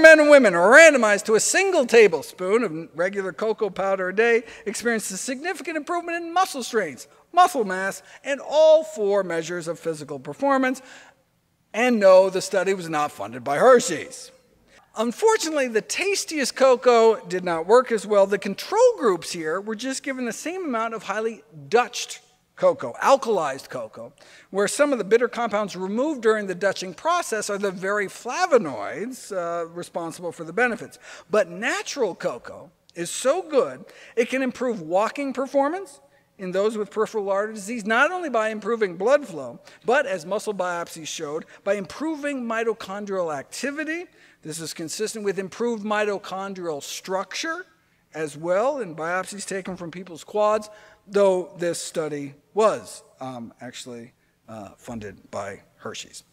Men and women randomized to a single tablespoon of regular cocoa powder a day experienced a significant improvement in muscle strength, muscle mass, and all four measures of physical performance. And no, the study was not funded by Hershey's. Unfortunately, the tastiest cocoa did not work as well. The control groups here were just given the same amount of highly Dutched cocoa, alkalized cocoa, where some of the bitter compounds removed during the Dutching process are the very flavonoids uh, responsible for the benefits. But natural cocoa is so good, it can improve walking performance, in those with peripheral artery disease, not only by improving blood flow, but as muscle biopsies showed, by improving mitochondrial activity. This is consistent with improved mitochondrial structure as well in biopsies taken from people's quads, though this study was um, actually uh, funded by Hershey's.